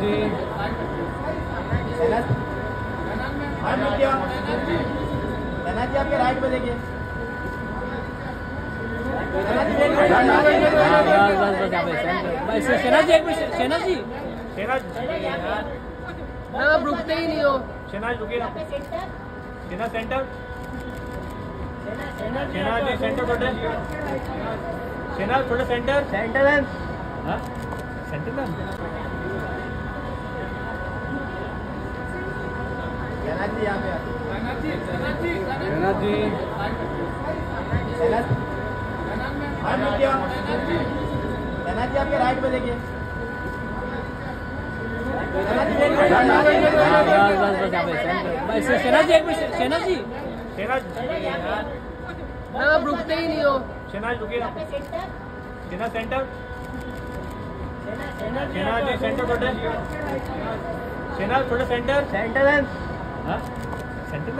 जी हाँ आपके राइट पे देखिए शहनाज जी wait जी हाँ, शहनाज मैम आप रुकते ही नहीं हो शहनाज रुकिए ना शहनाज सेंटर शहनाज जी सेंटर थोड़े शहनाज थोड़ा सेंटर सेंटर हाँ सेंटर जी हाँ आपके राइट देखिए जी हाँ, एक जी आप रुकते ही नहीं हो शहनाज रुकिए ना सेंटर जी सेंटर थोड़े सेंटर सेंटर हाँ? सेंटर